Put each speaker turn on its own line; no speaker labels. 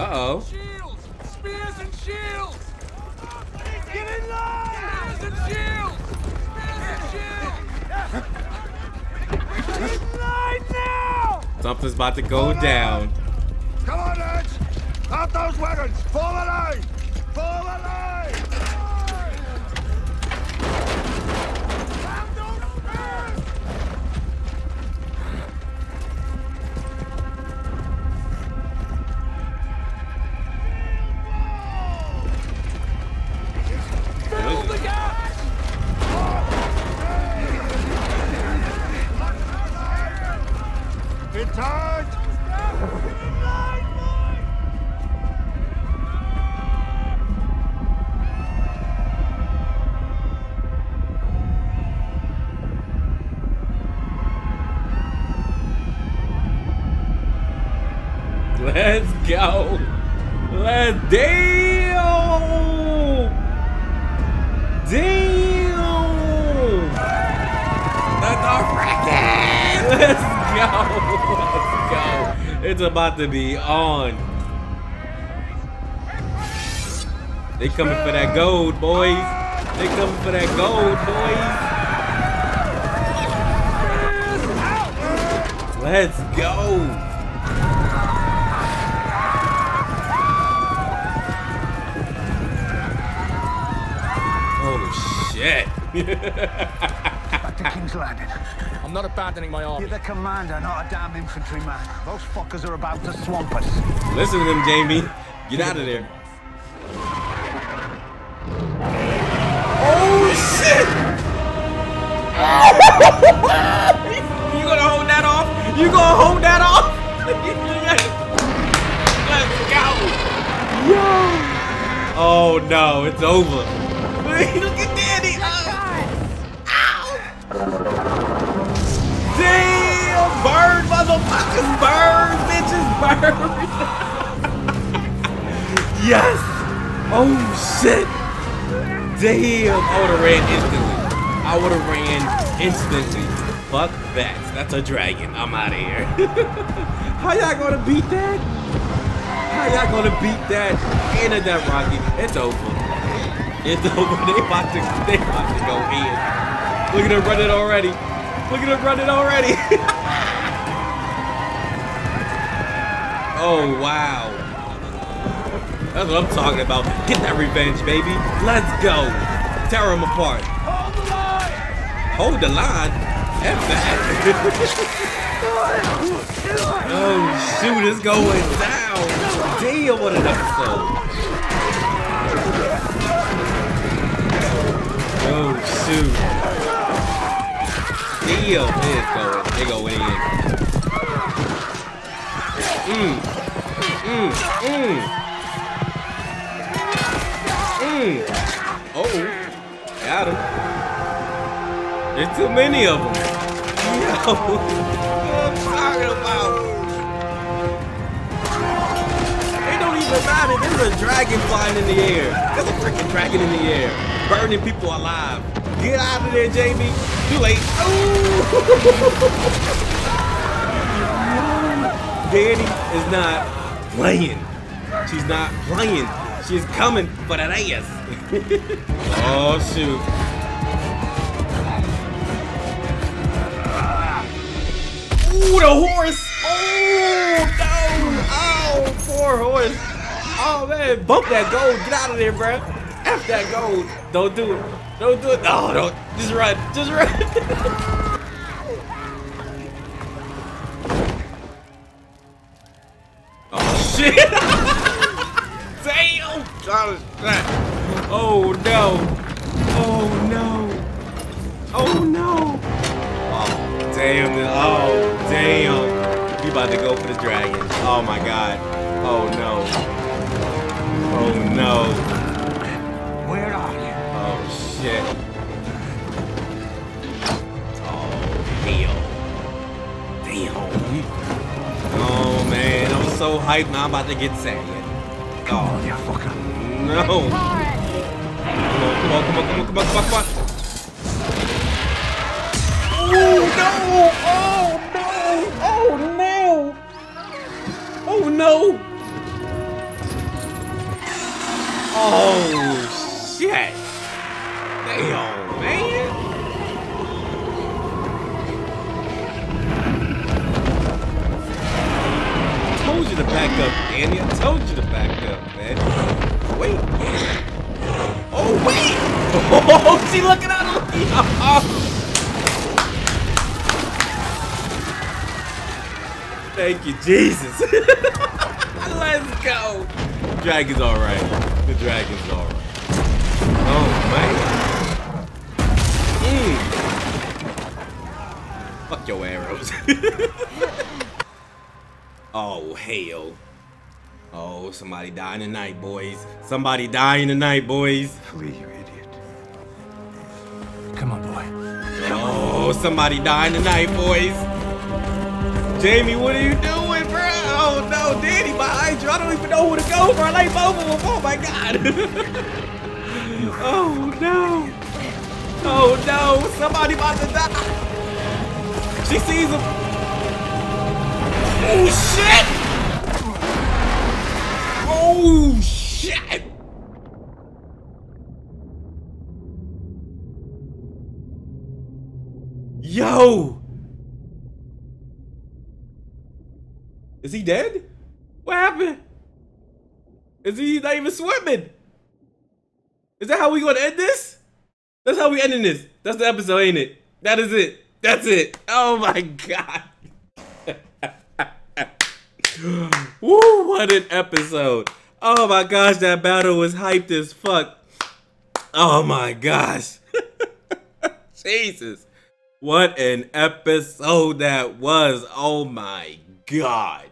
Uh-oh.
Shields! Spears and shields! Get in line! Spears and shields! Spears and shields! in line now!
Something's about to go down.
Come on, lads! Out those wagons! Form a line! Form In
boys!
Let's go. Let's damn. Damn. It's about to be on. They coming for that gold, boys. They coming for that gold, boys. Let's go. Oh shit.
Back to King's Landing.
I'm not abandoning my army.
You're the commander, not a damn infantryman. Those fuckers are about to swamp us.
Listen to them, Jamie. Get out of there. Oh shit! you gonna hold that off? You gonna hold that off? Let's go! Yo! Oh no, it's over. yes! Oh shit! Damn! I would have ran instantly. I would have ran instantly. Fuck that. That's a dragon. I'm out of here. How y'all gonna beat that? How y'all gonna beat that? And Dothraki. It's over. It's over. They about to they about to go in. Look at them running already. Look at them running already. Oh wow. That's what I'm talking about. Get that revenge, baby. Let's go. Tear them apart.
Hold the line!
Hold the line. F that. oh shoot, it's going down. Damn, what an episode. Oh shoot. Damn, it's going. They going in. Mm. Mm. Mm. Oh, got him. There's too many of them. Yo, what I'm talking about. It don't even matter. There's a dragon flying in the air. There's a freaking dragon in the air, burning people alive. Get out of there, Jamie. Too late. Ooh. Danny is not playing. She's not playing. She's coming for that ass. oh shoot. Ooh, the horse! Oh no! Oh, poor horse! Oh man, bump that gold! Get out of there, bro! F that gold! Don't do it! Don't do it! No, don't! Just run! Just run! shit! Damn! Oh no! Oh no! Oh no! Oh damn! Oh damn! You about to go for the dragon? Oh my god! Oh no! Oh no!
Where are you?
Oh shit! So hyped now. I'm about to get sad.
Come
Oh
on, you fucker.
no! Come on! Come on! Come on! Come on! Come on! Come on! Come on! Oh no! Oh no! Oh no! Oh no! Oh shit! Damn, to back up, Danny. I told you to back up, man. Wait. Oh, wait. Oh, she looking out. Oh. Thank you, Jesus. Let's go. Dragon's all right. The dragon's all right. Oh, man. Mm. Fuck your arrows. Oh, hell. Oh, somebody dying tonight, boys. Somebody dying tonight, boys.
Flee, you idiot. Come on, boy.
Oh, somebody dying tonight, boys. Jamie, what are you doing, bro? Oh, no, Danny behind you. I don't even know who to go for. I like both of them. Oh, my God. oh, no. Oh, no. Somebody about to die. She sees him. Oh shit! Oh shit! Yo! Is he dead? What happened? Is he not even swimming? Is that how we gonna end this? That's how we ending this. That's the episode, ain't it? That is it. That's it. Oh my god. Woo, what an episode. Oh my gosh, that battle was hyped as fuck. Oh my gosh. Jesus. What an episode that was. Oh my god.